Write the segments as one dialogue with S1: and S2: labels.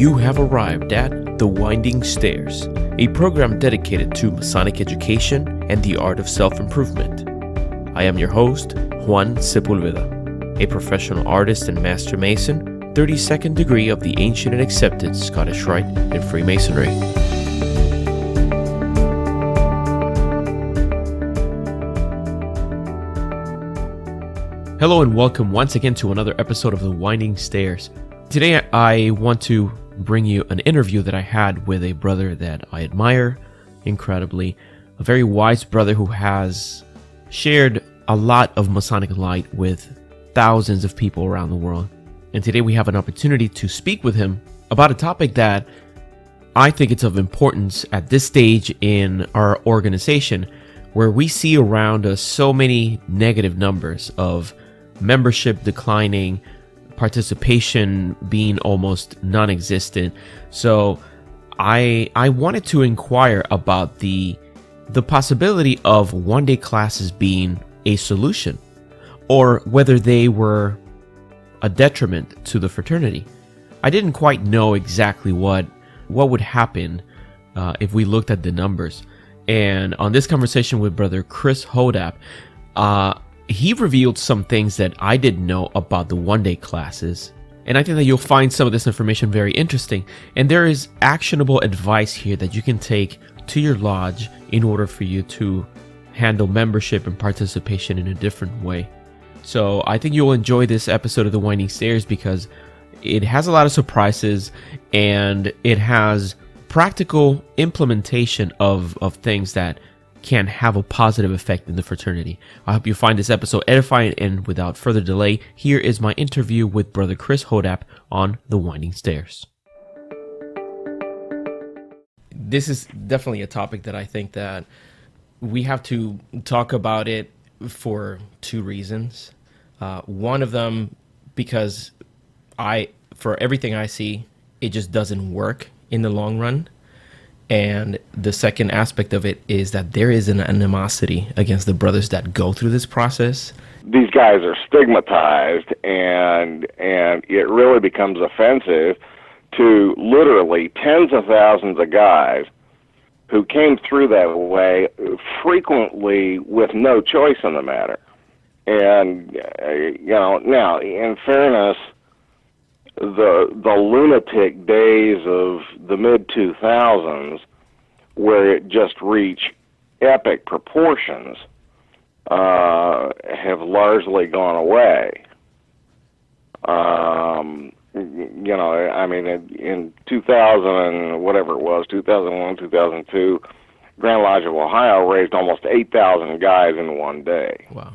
S1: You have arrived at The Winding Stairs, a program dedicated to Masonic education and the art of self improvement. I am your host, Juan Sepulveda, a professional artist and master mason, 32nd degree of the ancient and accepted Scottish Rite and Freemasonry. Hello and welcome once again to another episode of The Winding Stairs. Today I want to bring you an interview that I had with a brother that I admire incredibly, a very wise brother who has shared a lot of Masonic light with thousands of people around the world. And today we have an opportunity to speak with him about a topic that I think it's of importance at this stage in our organization where we see around us so many negative numbers of membership declining, participation being almost non-existent. So I I wanted to inquire about the the possibility of one day classes being a solution or whether they were a detriment to the fraternity. I didn't quite know exactly what what would happen uh, if we looked at the numbers. And on this conversation with brother Chris Hodapp, uh, he revealed some things that I didn't know about the one day classes. And I think that you'll find some of this information very interesting. And there is actionable advice here that you can take to your lodge in order for you to handle membership and participation in a different way. So I think you'll enjoy this episode of The Winding Stairs because it has a lot of surprises and it has practical implementation of, of things that can have a positive effect in the fraternity. I hope you find this episode edifying and without further delay, here is my interview with Brother Chris Hodapp on The Winding Stairs. This is definitely a topic that I think that we have to talk about it for two reasons. Uh, one of them because I, for everything I see, it just doesn't work in the long run. And the second aspect of it is that there is an animosity against the brothers that go through this process.
S2: These guys are stigmatized, and and it really becomes offensive to literally tens of thousands of guys who came through that way, frequently with no choice in the matter. And uh, you know, now in fairness, the the lunatic days of the mid 2000s where it just reached epic proportions uh, have largely gone away. Um, you know, I mean, in 2000 and whatever it was, 2001, 2002, Grand Lodge of Ohio raised almost 8,000 guys in one day.
S1: Wow.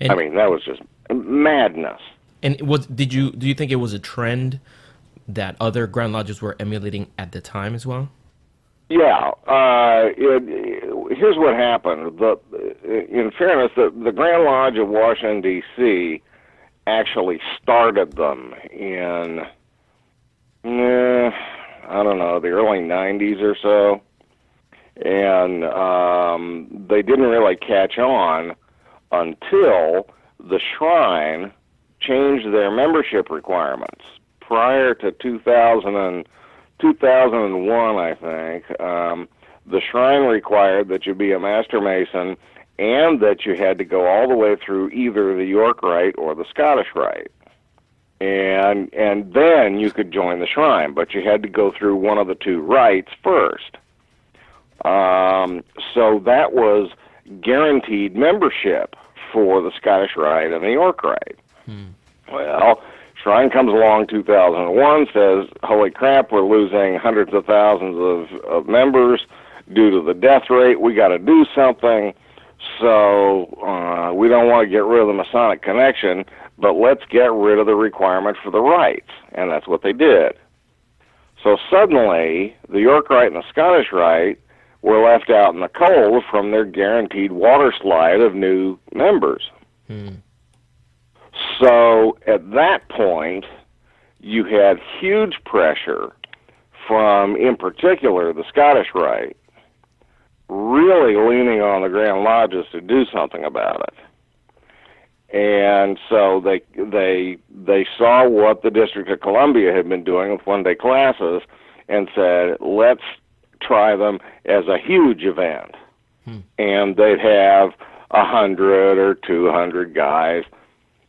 S2: And I mean, that was just madness.
S1: And was did you do you think it was a trend that other Grand Lodges were emulating at the time as well?
S2: Yeah. Uh, it, here's what happened. The, in fairness, the, the Grand Lodge of Washington D.C. actually started them in, eh, I don't know, the early '90s or so, and um, they didn't really catch on until the Shrine changed their membership requirements. Prior to 2000 and, 2001, I think, um, the Shrine required that you be a Master Mason and that you had to go all the way through either the York Rite or the Scottish Rite. And and then you could join the Shrine, but you had to go through one of the two rites first. Um, so that was guaranteed membership for the Scottish Rite and the York Rite. Hmm. Well, Shrine comes along 2001, says, holy crap, we're losing hundreds of thousands of, of members due to the death rate. We got to do something. So uh, we don't want to get rid of the Masonic connection, but let's get rid of the requirement for the rites. And that's what they did. So suddenly, the York Rite and the Scottish Rite were left out in the cold from their guaranteed water slide of new members. Hmm. So at that point, you had huge pressure from, in particular, the Scottish Rite, really leaning on the Grand Lodges to do something about it. and so they they they saw what the District of Columbia had been doing with one day classes, and said, let's try them as a huge event, hmm. and they'd have a hundred or two hundred guys.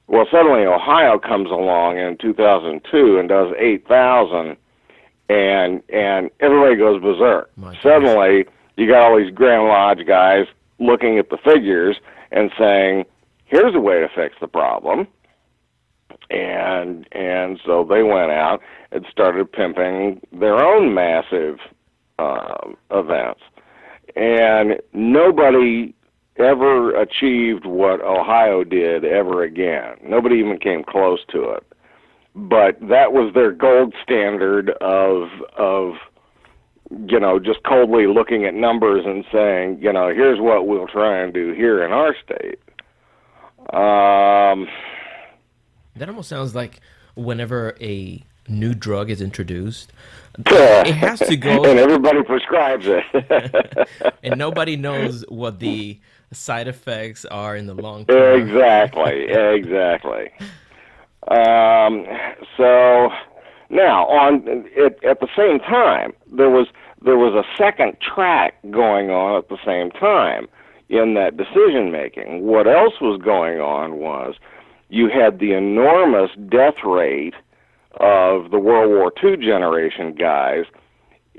S2: Well, suddenly Ohio comes along in 2002 and does 8,000, and and everybody goes berserk. My suddenly, goodness. you got all these Grand Lodge guys looking at the figures and saying, "Here's a way to fix the problem." And and so they went out and started pimping their own massive uh, events, and nobody ever achieved what Ohio did ever again. Nobody even came close to it. But that was their gold standard of of you know just coldly looking at numbers and saying you know here's what we'll try and do here in our state. Um,
S1: that almost sounds like whenever a new drug is introduced, it has to go,
S2: and everybody prescribes it,
S1: and nobody knows what the side effects are in the long term.
S2: Exactly, exactly. Um, so now on it, at the same time, there was there was a second track going on at the same time in that decision making. What else was going on was you had the enormous death rate of the World War II generation guys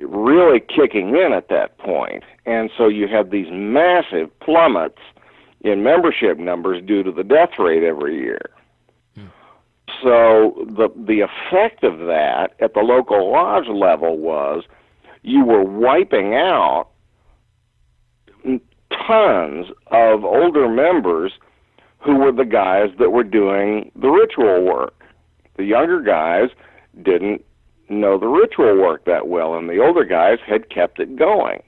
S2: really kicking in at that point. And so you had these massive plummets in membership numbers due to the death rate every year. Hmm. So the the effect of that at the local lodge level was you were wiping out tons of older members who were the guys that were doing the ritual work. The younger guys didn't know the ritual work that well, and the older guys had kept it going.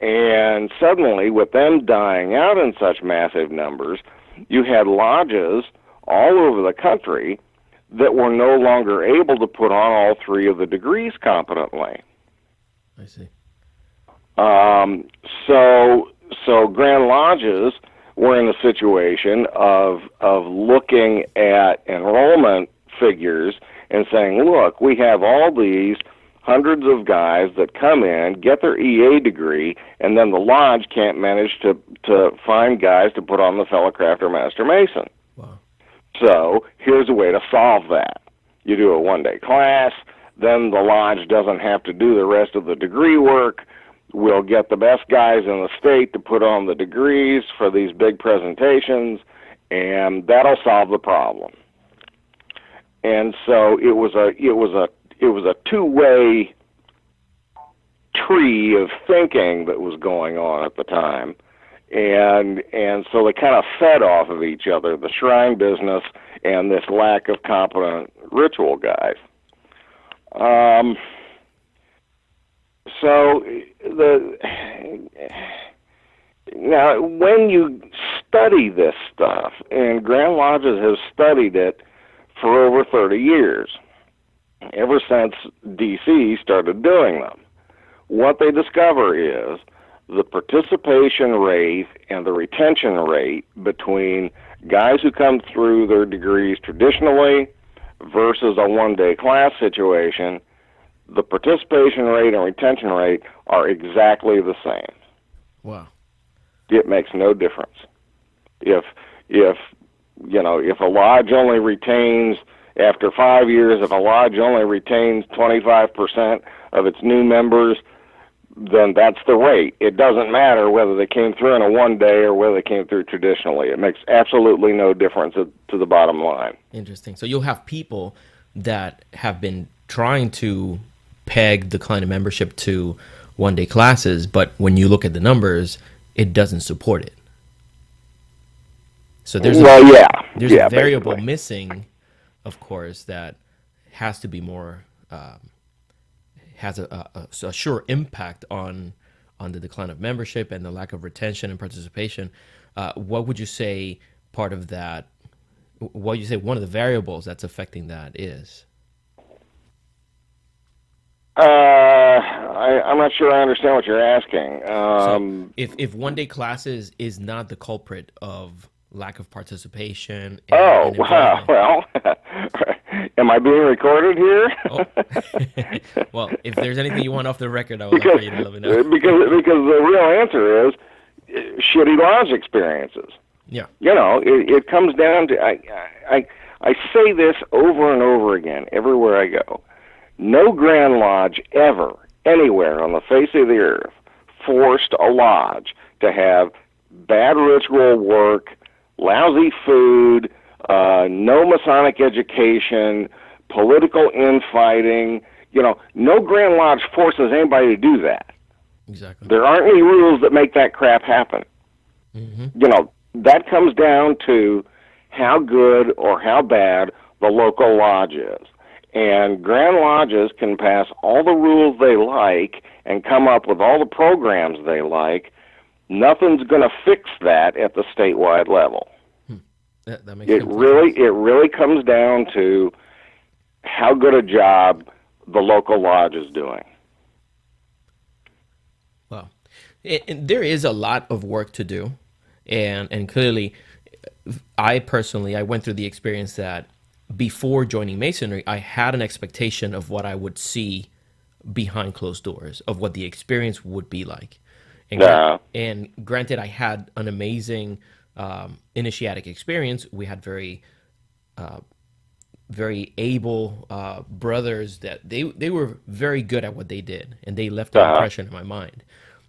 S2: And suddenly, with them dying out in such massive numbers, you had lodges all over the country that were no longer able to put on all three of the degrees competently.
S1: I see.
S2: Um, so, so Grand Lodges were in a situation of of looking at enrollment figures and saying, look, we have all these hundreds of guys that come in, get their EA degree, and then the lodge can't manage to to find guys to put on the fellow crafter master mason. Wow. So here's a way to solve that. You do a one day class, then the lodge doesn't have to do the rest of the degree work. We'll get the best guys in the state to put on the degrees for these big presentations, and that'll solve the problem and so it was a it was a it was a two way tree of thinking that was going on at the time. And and so they kind of fed off of each other the shrine business and this lack of competent ritual guys. Um so the now when you study this stuff and grand lodges have studied it for over 30 years, ever since DC started doing them. What they discover is the participation rate and the retention rate between guys who come through their degrees traditionally versus a one day class situation, the participation rate and retention rate are exactly the same.
S1: Wow.
S2: It makes no difference. If if you know, if a lodge only retains after five years, if a lodge only retains 25% of its new members, then that's the rate. It doesn't matter whether they came through in a one day or whether they came through traditionally. It makes absolutely no difference to the bottom line.
S1: Interesting. So you'll have people that have been trying to peg the kind of membership to one day classes, but when you look at the numbers, it doesn't support it. So there's
S2: well,
S1: a,
S2: yeah,
S1: there's
S2: yeah,
S1: a variable basically. missing, of course, that has to be more um, has a, a, a, sure impact on on the decline of membership and the lack of retention and participation. Uh, what would you say part of that? What would you say one of the variables that's affecting that is?
S2: Uh, I, am not sure I understand what you're asking. Um,
S1: so if if one day classes is not the culprit of lack of participation.
S2: And, oh, wow. Well, am I being recorded here?
S1: oh. well, if there's anything you want off the record, I would because, you to let me know.
S2: Because, because the real answer is uh, shitty lodge experiences.
S1: Yeah.
S2: You know, it, it comes down to I, I I say this over and over again everywhere I go. No Grand Lodge ever anywhere on the face of the earth forced a lodge to have bad ritual work, lousy food, uh, no Masonic education, political infighting. You know, no Grand Lodge forces anybody to do that.
S1: Exactly.
S2: There aren't any rules that make that crap happen. Mm-hmm. You know, that comes down to how good or how bad the local lodge is. And Grand Lodges can pass all the rules they like and come up with all the programs they like. Nothing's going to fix that at the statewide level.
S1: That, that makes
S2: it really sense. it really comes down to how good a job the local lodge is doing.
S1: Well, there is a lot of work to do, and and clearly, I personally I went through the experience that before joining masonry, I had an expectation of what I would see behind closed doors, of what the experience would be like. And, and granted, I had an amazing um, initiatic experience. We had very, uh, very able uh, brothers that they they were very good at what they did, and they left an uh-huh. impression in my mind.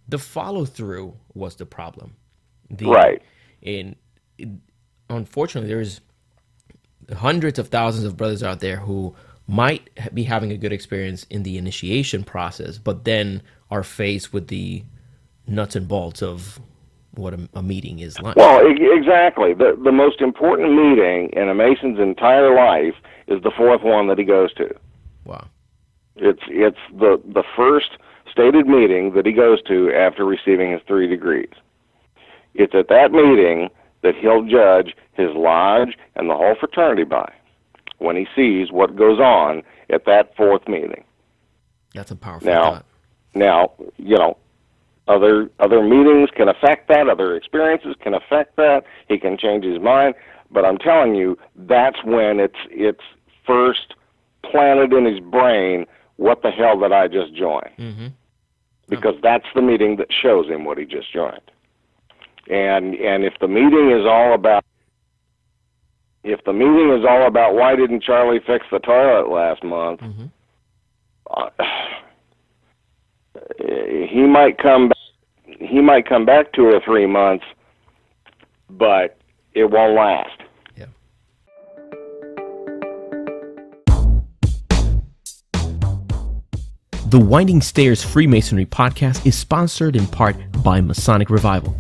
S1: The follow through was the problem. The,
S2: right.
S1: And unfortunately, there's hundreds of thousands of brothers out there who might be having a good experience in the initiation process, but then are faced with the nuts and bolts of what a, a meeting is like.
S2: Well, exactly. The the most important meeting in a Mason's entire life is the fourth one that he goes to.
S1: Wow.
S2: It's it's the the first stated meeting that he goes to after receiving his three degrees. It's at that meeting that he'll judge his lodge and the whole fraternity by when he sees what goes on at that fourth meeting.
S1: That's a powerful
S2: now,
S1: thought.
S2: Now, you know, other other meetings can affect that, other experiences can affect that. He can change his mind, but I'm telling you, that's when it's it's first planted in his brain what the hell did I just join?
S1: Mm-hmm.
S2: Because that's the meeting that shows him what he just joined. And and if the meeting is all about if the meeting is all about why didn't Charlie fix the toilet last month, mm-hmm. uh, he might come back, he might come back two or three months, but it won't last.
S1: Yeah. The Winding Stairs Freemasonry podcast is sponsored in part by Masonic Revival.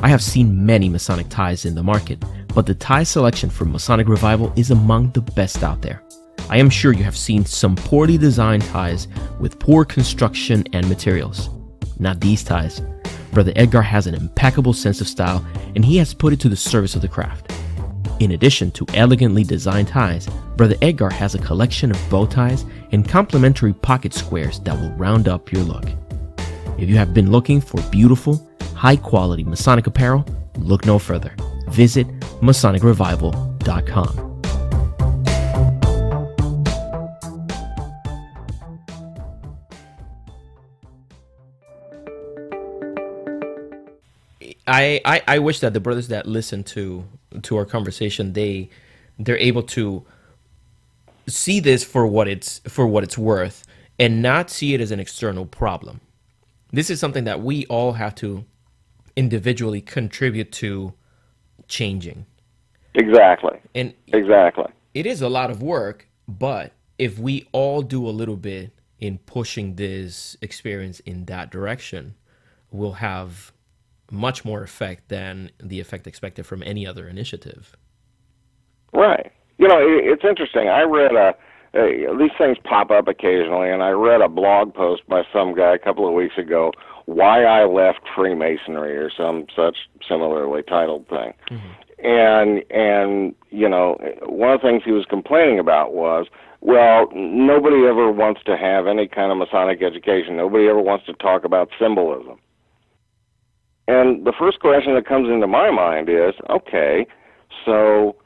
S1: I have seen many Masonic ties in the market, but the tie selection from Masonic Revival is among the best out there. I am sure you have seen some poorly designed ties with poor construction and materials. Not these ties. Brother Edgar has an impeccable sense of style and he has put it to the service of the craft. In addition to elegantly designed ties, Brother Edgar has a collection of bow ties and complementary pocket squares that will round up your look. If you have been looking for beautiful, high quality Masonic apparel, look no further. Visit MasonicRevival.com. I, I, I wish that the brothers that listen to to our conversation they they're able to see this for what it's for what it's worth and not see it as an external problem. This is something that we all have to individually contribute to changing.
S2: Exactly.
S1: And
S2: exactly.
S1: It is a lot of work, but if we all do a little bit in pushing this experience in that direction, we'll have much more effect than the effect expected from any other initiative.
S2: Right. You know, it's interesting. I read a, a these things pop up occasionally, and I read a blog post by some guy a couple of weeks ago why I left Freemasonry or some such similarly titled thing. Mm-hmm. And and you know, one of the things he was complaining about was, well, nobody ever wants to have any kind of Masonic education. Nobody ever wants to talk about symbolism. And the first question that comes into my mind is, okay, so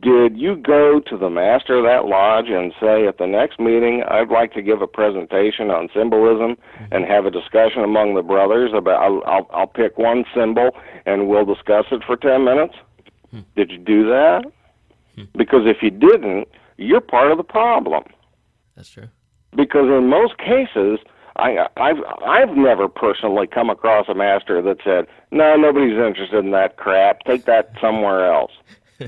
S2: did you go to the master of that lodge and say at the next meeting I'd like to give a presentation on symbolism and have a discussion among the brothers about I'll I'll, I'll pick one symbol and we'll discuss it for 10 minutes? Did you do that? Because if you didn't, you're part of the problem.
S1: That's true.
S2: Because in most cases, I, I've I've never personally come across a master that said, "No, nobody's interested in that crap. Take that somewhere else."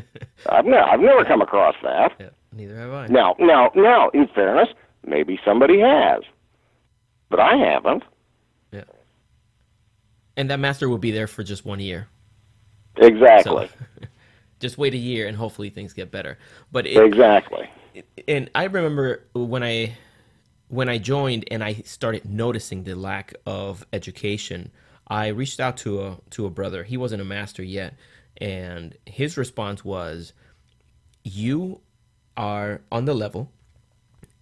S2: I've never I've never come across that.
S1: Yeah, neither have I.
S2: Now, now, now, in fairness, maybe somebody has, but I haven't.
S1: Yeah. And that master will be there for just one year.
S2: Exactly.
S1: So just wait a year and hopefully things get better. But it,
S2: exactly.
S1: and I remember when I when I joined and I started noticing the lack of education, I reached out to a to a brother. He wasn't a master yet, and his response was, "You are on the level,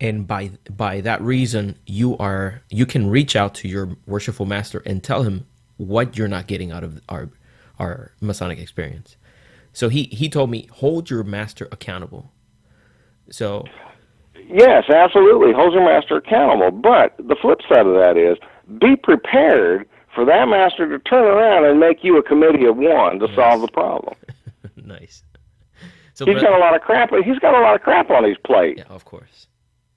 S1: and by by that reason, you are you can reach out to your worshipful master and tell him what you're not getting out of our our Masonic experience." So he he told me, "Hold your master accountable." So
S2: Yes, absolutely. Hold your master accountable. But the flip side of that is be prepared for that master to turn around and make you a committee of one to solve the problem.
S1: nice. So
S2: He's got a lot of crap. He's got a lot of crap on his plate.
S1: yeah, of course.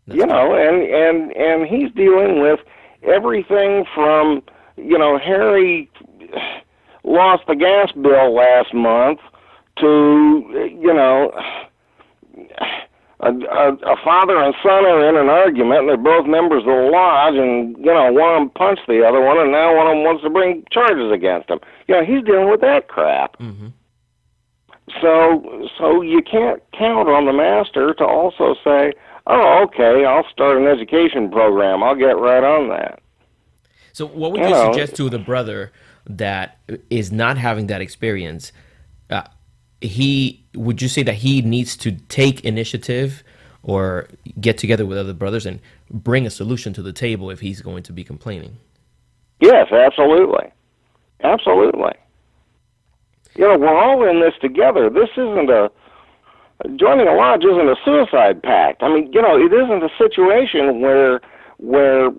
S2: you know, and and and he's dealing with everything from you know Harry lost the gas bill last month to you know a, a, a father and son are in an argument and they're both members of the lodge and you know one of them punched the other one and now one of them wants to bring charges against him. You know he's dealing with that crap.
S1: Mhm.
S2: So so you can't count on the master to also say, "Oh, okay, I'll start an education program. I'll get right on that."
S1: So what would
S2: You
S1: you
S2: know-
S1: suggest to the brother that is not having that experience? He would you say that he needs to take initiative or get together with other brothers and bring a solution to the table if he's going to be complaining?
S2: Yes, absolutely. Absolutely. You know, we're all in this together. This isn't a joining a lodge isn't a suicide pact. I mean, you know, it isn't a situation where where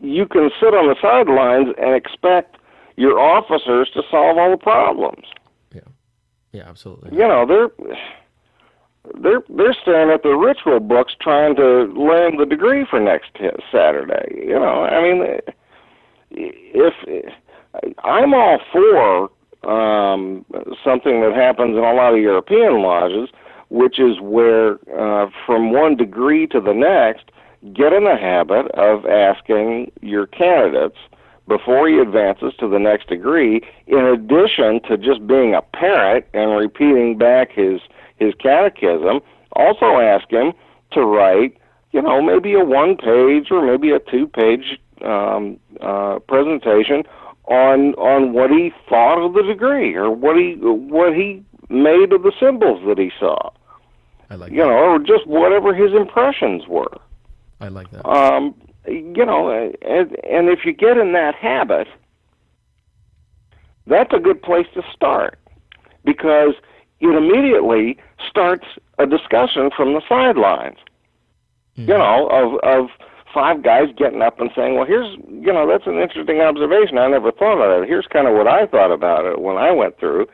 S2: you can sit on the sidelines and expect your officers to solve all the problems.
S1: Yeah. Absolutely.
S2: You know, they're they're they're staring at the ritual books trying to learn the degree for next Saturday. You know, I mean, if I'm all for um, something that happens in a lot of European lodges, which is where uh, from one degree to the next, get in the habit of asking your candidates before he advances to the next degree, in addition to just being a parent and repeating back his his catechism, also ask him to write, you know, maybe a one page or maybe a two page um, uh, presentation on on what he thought of the degree or what he what he made of the symbols that he saw,
S1: I like
S2: you know, or just whatever his impressions were.
S1: I like that.
S2: Um, you know, and, and if you get in that habit, that's a good place to start because it immediately starts a discussion from the sidelines. You hmm. know, of of five guys getting up and saying, "Well, here's you know that's an interesting observation. I never thought of it. Here's kind of what I thought about it when I went through."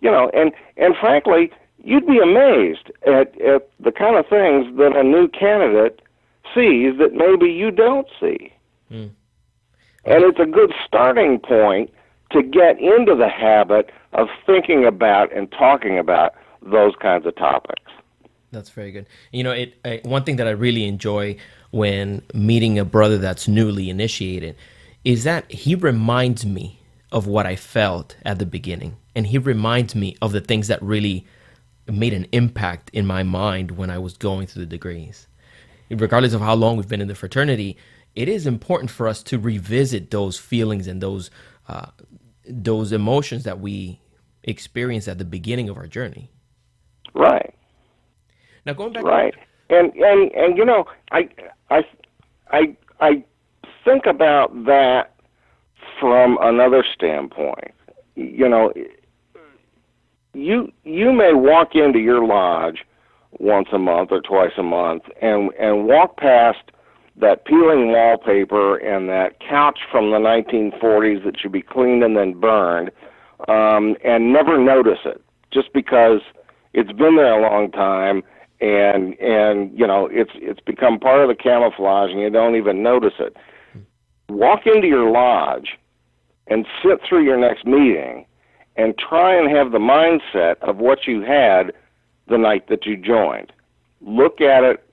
S2: You know, and and frankly, you'd be amazed at at the kind of things that a new candidate sees that maybe you don't see.
S1: Mm.
S2: And it's a good starting point to get into the habit of thinking about and talking about those kinds of topics.
S1: That's very good. You know, it uh, one thing that I really enjoy when meeting a brother that's newly initiated is that he reminds me of what I felt at the beginning, and he reminds me of the things that really made an impact in my mind when I was going through the degrees. Regardless of how long we've been in the fraternity, it is important for us to revisit those feelings and those uh, those emotions that we experienced at the beginning of our journey.
S2: Right.
S1: Now, going back,
S2: Right. And and and you know, I I I I think about that from another standpoint. You know, you you may walk into your lodge once a month or twice a month and and walk past that peeling wallpaper and that couch from the 1940s that should be cleaned and then burned um, and never notice it just because it's been there a long time and and you know it's it's become part of the camouflage and you don't even notice it. Walk into your lodge and sit through your next meeting and try and have the mindset of what you had the night that you joined look at it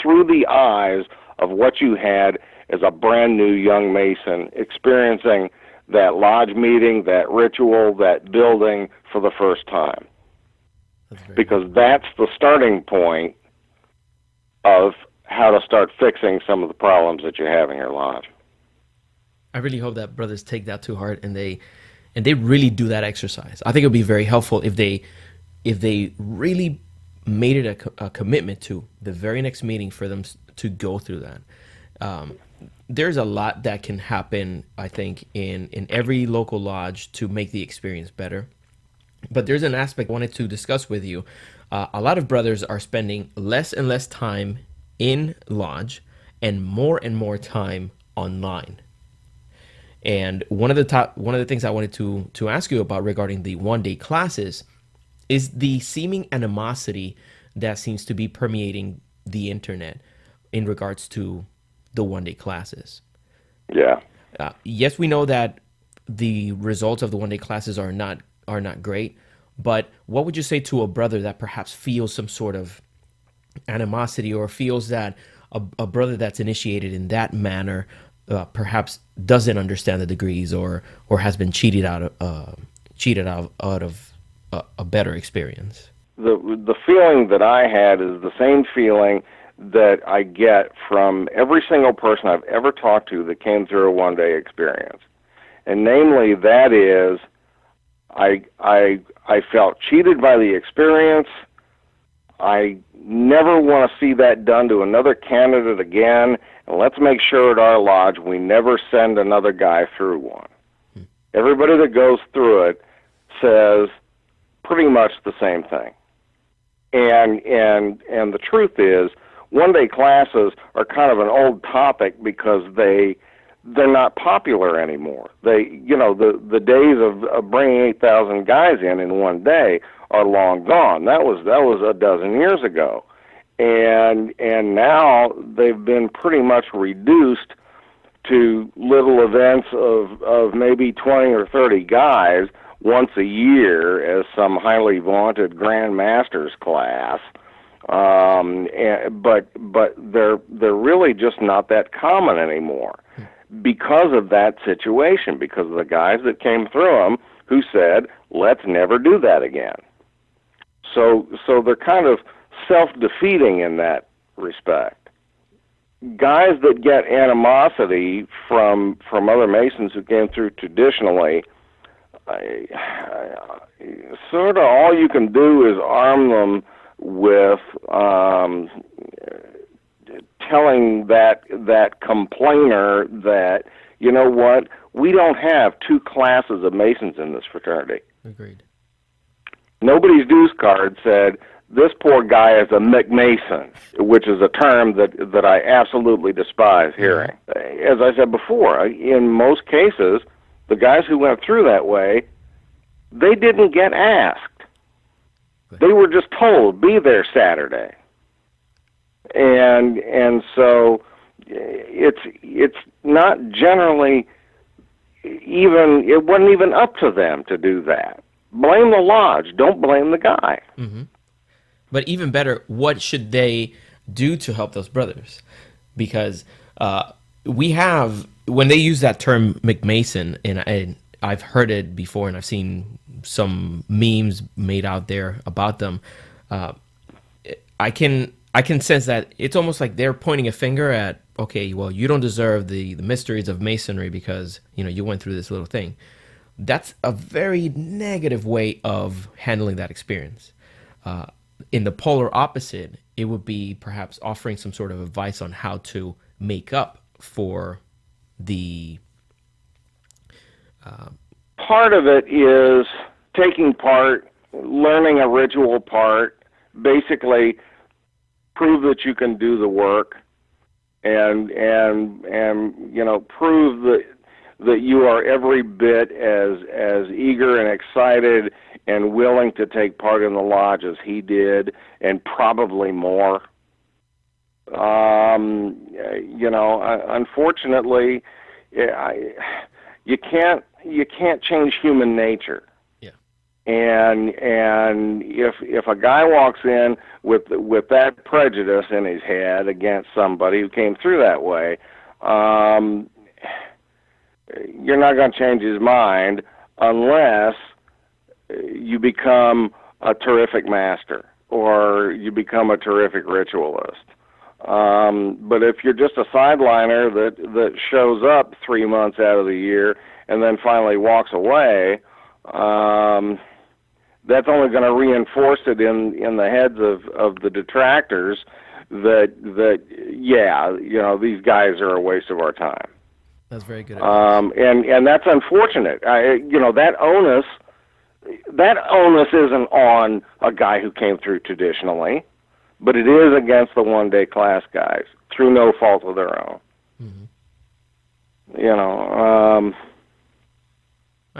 S2: through the eyes of what you had as a brand new young mason experiencing that lodge meeting that ritual that building for the first time because that's the starting point of how to start fixing some of the problems that you have in your lodge.
S1: I really hope that brothers take that to heart and they and they really do that exercise. I think it would be very helpful if they if they really made it a, a commitment to the very next meeting for them to go through that. Um, there's a lot that can happen, I think, in in every local lodge to make the experience better. But there's an aspect I wanted to discuss with you. Uh, a lot of brothers are spending less and less time in lodge and more and more time online. And one of the top one of the things I wanted to to ask you about regarding the one day classes is the seeming animosity that seems to be permeating the internet in regards to the one day classes.
S2: Yeah.
S1: Uh, yes, we know that the results of the one day classes are not are not great. But what would you say to a brother that perhaps feels some sort of animosity or feels that a, a brother that's initiated in that manner uh, perhaps doesn't understand the degrees or or has been cheated out of uh, cheated out, out of a, a better experience?
S2: The the feeling that I had is the same feeling that I get from every single person I've ever talked to that came through a one day experience. And namely, that is I I I felt cheated by the experience. I never want to see that done to another candidate again. And let's make sure at our lodge we never send another guy through one. Hmm. Everybody that goes through it says pretty much the same thing. And and and the truth is, one day classes are kind of an old topic because they they're not popular anymore. They, you know, the the days of, of bringing eight thousand guys in in one day are long gone. That was that was a dozen years ago, and and now they've been pretty much reduced to little events of of maybe twenty or thirty guys once a year as some highly vaunted Grand Masters class. Um, and, but but they're they're really just not that common anymore because of that situation, because of the guys that came through them who said, "Let's never do that again." So, so they're kind of self-defeating in that respect. Guys that get animosity from from other Masons who came through traditionally, I, I, sort of all you can do is arm them with um, telling that that complainer that you know what we don't have two classes of masons in this fraternity.
S1: Agreed.
S2: Nobody's dues card said this poor guy is a McMason, which is a term that that I absolutely despise hearing. As I said before, in most cases, the guys who went through that way, they didn't get asked. They were just told, "Be there Saturday." and and so it's it's not generally even it wasn't even up to them to do that. Blame the lodge. Don't blame the guy.
S1: Mm-hmm. But even better, what should they do to help those brothers? Because uh, we have when they use that term McMason, and, and I've heard it before, and I've seen some memes made out there about them. Uh, I can I can sense that it's almost like they're pointing a finger at, okay, well, you don't deserve the, the mysteries of masonry because, you know, you went through this little thing. That's a very negative way of handling that experience. Uh, in the polar opposite, it would be perhaps offering some sort of advice on how to make up for the Uh,
S2: part of it is taking part, learning a ritual part, basically prove that you can do the work, and and and you know prove that that you are every bit as as eager and excited and willing to take part in the lodge as he did, and probably more. Um, you know, unfortunately, I, you can't you can't change human nature.
S1: Yeah.
S2: And and if if a guy walks in with with that prejudice in his head against somebody who came through that way, um, you're not going to change his mind unless you become a terrific master or you become a terrific ritualist. Um, but if you're just a sideliner that that shows up three months out of the year and then finally walks away, um, that's only going to reinforce it in in the heads of of the detractors that that yeah, you know, these guys are a waste of our time.
S1: That's very good.
S2: Um, and and that's unfortunate. I, you know that onus that onus isn't on a guy who came through traditionally, but it is against the one day class guys through no fault of their own. Mm-hmm. You know, um,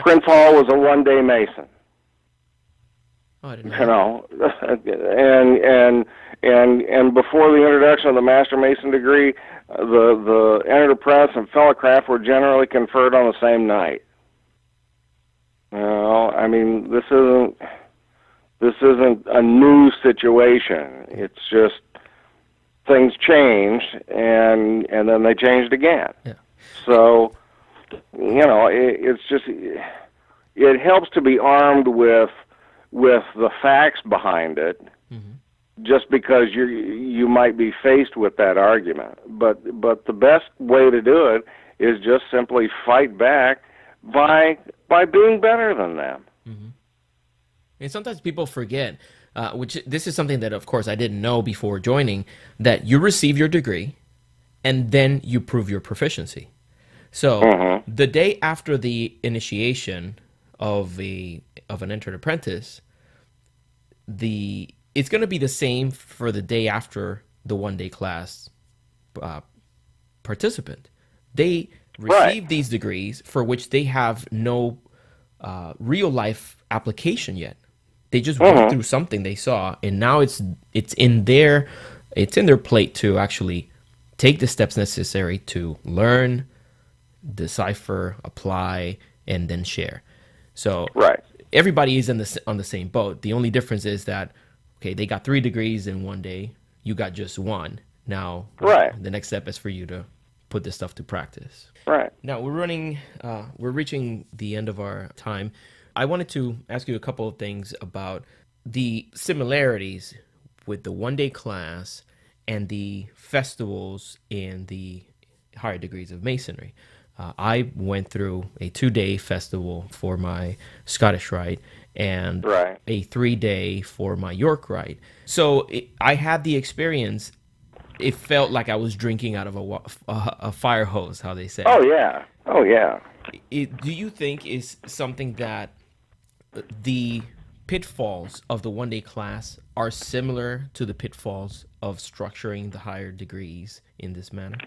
S2: Prince Hall was a one day Mason.
S1: Oh, I didn't know.
S2: You know, and and and and before the introduction of the Master Mason degree, the the entered apprentice and fellow craft were generally conferred on the same night. You know, I mean, this isn't this isn't a new situation. It's just things changed, and and then they changed again.
S1: Yeah.
S2: So, you know, it, it's just it helps to be armed with with the facts behind it.
S1: Mm-hmm.
S2: Just because you you might be faced with that argument, but but the best way to do it is just simply fight back by by being better than them.
S1: Mm-hmm. And sometimes people forget, uh, which this is something that, of course, I didn't know before joining, that you receive your degree and then you prove your proficiency. So
S2: Mm-hmm.
S1: the day after the initiation of a of an entered apprentice, the it's going to be the same for the day after the one day class uh, participant. They receive
S2: Right.
S1: these degrees for which they have no uh, real life application yet. They just went through something they saw, and now it's it's in their it's in their plate to actually take the steps necessary to learn, decipher, apply, and then share. So
S2: Right.
S1: everybody is in the on the same boat. The only difference is that okay, they got three degrees in one day. You got just one. Now,
S2: Right.
S1: The next step is for you to put this stuff to practice.
S2: Right.
S1: Now we're running. Uh, we're reaching the end of our time. I wanted to ask you a couple of things about the similarities with the one-day class and the festivals in the higher degrees of masonry. Uh, I went through a two-day festival for my Scottish Rite and
S2: Right.
S1: a three-day for my York Rite. So it, I had the experience. It felt like I was drinking out of a, a, a fire hose, how they say.
S2: Oh yeah. Oh yeah.
S1: It, do you think is something that the pitfalls of the one day class are similar to the pitfalls of structuring the higher degrees in this manner?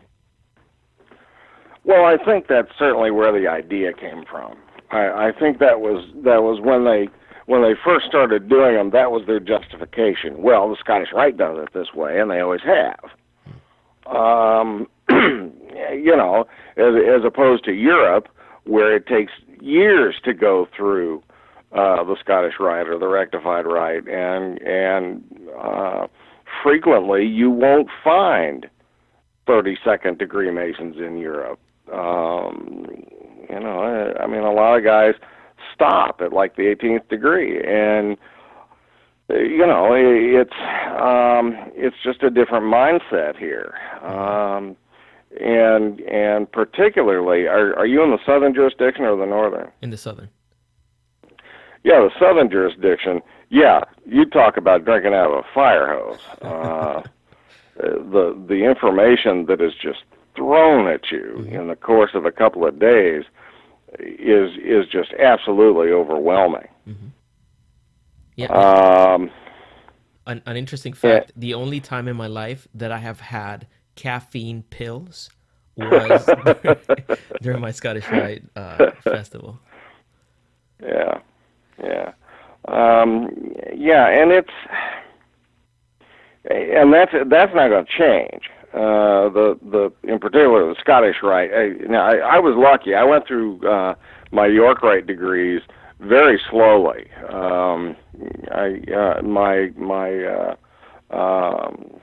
S2: Well, I think that's certainly where the idea came from. I, I think that was that was when they when they first started doing them. That was their justification. Well, the Scottish Rite does it this way, and they always have. Um, you know, as as opposed to Europe, where it takes years to go through uh, the Scottish Rite or the rectified Rite, and and uh, frequently you won't find 32nd degree Masons in Europe. Um, you know, I, I mean, a lot of guys stop at like the 18th degree, and uh, you know, it's um, it's just a different mindset here. Um, and and particularly, are are you in the southern jurisdiction or the northern?
S1: In the southern.
S2: Yeah, the southern jurisdiction. Yeah, you talk about drinking out of a fire hose. Uh, the the information that is just thrown at you in the course of a couple of days is is just absolutely overwhelming.
S1: Mm-hmm. Yeah.
S2: Um,
S1: an, an interesting fact: the only time in my life that I have had caffeine pills was during my Scottish Rite uh, festival.
S2: Yeah, yeah, um, yeah, and it's and that's that's not going to change. Uh, the the in particular the Scottish Rite. I, now I, I was lucky. I went through uh, my York Rite degrees very slowly. Um, I uh, my my uh, um,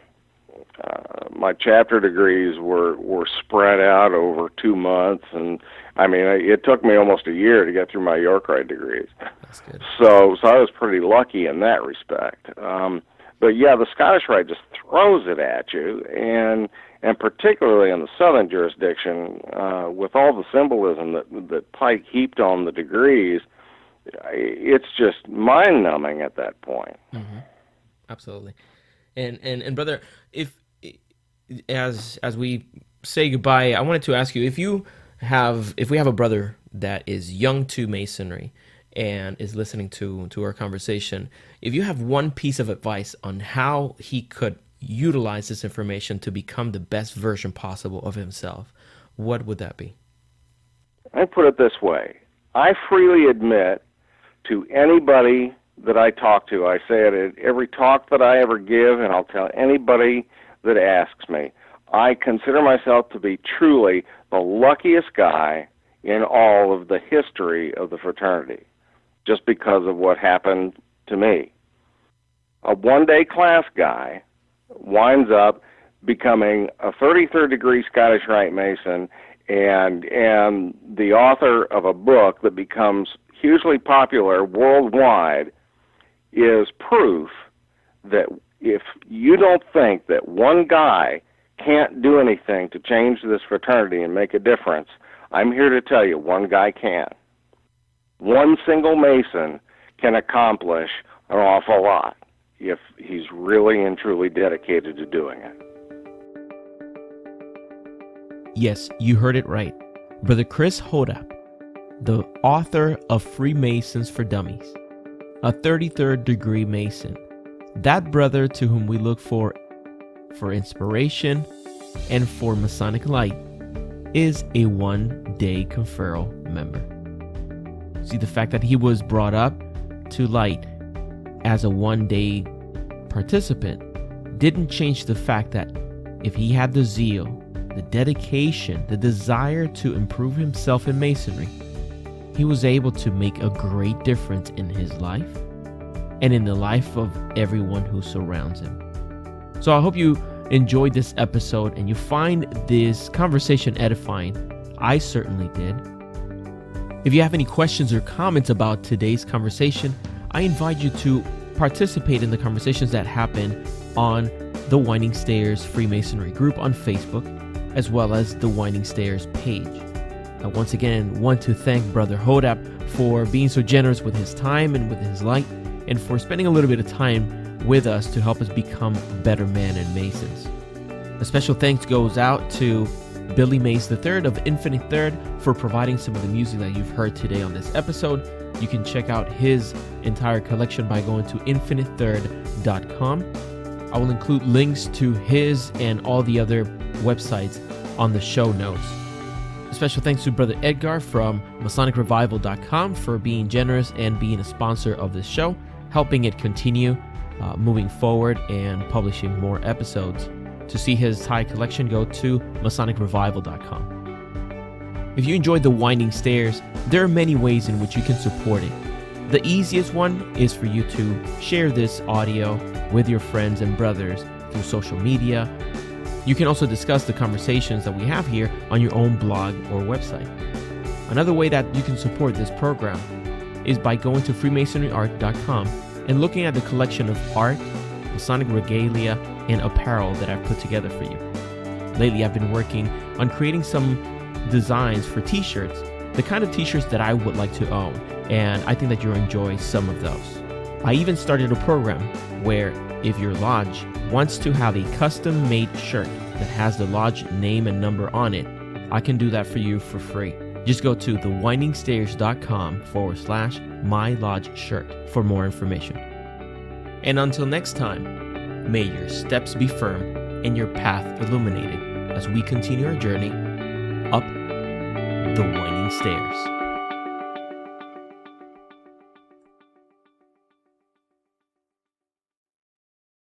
S2: uh, my chapter degrees were were spread out over two months, and I mean it took me almost a year to get through my York Rite degrees. So so I was pretty lucky in that respect. Um, but yeah, the Scottish Rite just throws it at you, and and particularly in the southern jurisdiction, uh, with all the symbolism that that Pike heaped on the degrees, it's just mind numbing at that point.
S1: Mm-hmm. Absolutely, and and and brother, if as as we say goodbye, I wanted to ask you if you have if we have a brother that is young to masonry and is listening to to our conversation, if you have one piece of advice on how he could utilize this information to become the best version possible of himself, what would that be?
S2: I put it this way. I freely admit to anybody that I talk to, I say it at every talk that I ever give, and I'll tell anybody that asks me. I consider myself to be truly the luckiest guy in all of the history of the fraternity, just because of what happened to me. A one day class guy winds up becoming a 33rd degree Scottish Rite Mason and and the author of a book that becomes hugely popular worldwide is proof that if you don't think that one guy can't do anything to change this fraternity and make a difference, I'm here to tell you one guy can. One single Mason can accomplish an awful lot if he's really and truly dedicated to doing it.
S1: Yes, you heard it right. Brother Chris Hodapp, the author of Freemasons for Dummies, a 33rd degree Mason, that brother to whom we look for for inspiration and for Masonic light is a one day conferral member. See, the fact that he was brought up to light as a one day participant didn't change the fact that if he had the zeal, the dedication, the desire to improve himself in Masonry, he was able to make a great difference in his life and in the life of everyone who surrounds him. So I hope you enjoyed this episode and you find this conversation edifying. I certainly did. If you have any questions or comments about today's conversation, I invite you to participate in the conversations that happen on the Winding Stairs Freemasonry group on Facebook, as well as the Winding Stairs page. I once again want to thank Brother Hodapp for being so generous with his time and with his light, and for spending a little bit of time with us to help us become better men and Masons. A special thanks goes out to Billy Mays III of Infinite Third for providing some of the music that you've heard today on this episode. You can check out his entire collection by going to infinitethird.com. I will include links to his and all the other websites on the show notes. A special thanks to Brother Edgar from MasonicRevival.com for being generous and being a sponsor of this show, helping it continue uh, moving forward and publishing more episodes. To see his tie collection, go to MasonicRevival.com. If you enjoyed The Winding Stairs, there are many ways in which you can support it. The easiest one is for you to share this audio with your friends and brothers through social media. You can also discuss the conversations that we have here on your own blog or website. Another way that you can support this program is by going to freemasonryart.com and looking at the collection of art, Masonic regalia, and apparel that I've put together for you. Lately, I've been working on creating some designs for t shirts, the kind of t shirts that I would like to own, and I think that you'll enjoy some of those. I even started a program where if your lodge wants to have a custom made shirt that has the lodge name and number on it, I can do that for you for free. Just go to thewindingstairs.com forward slash my lodge shirt for more information. And until next time, may your steps be firm and your path illuminated as we continue our journey up the winding stairs.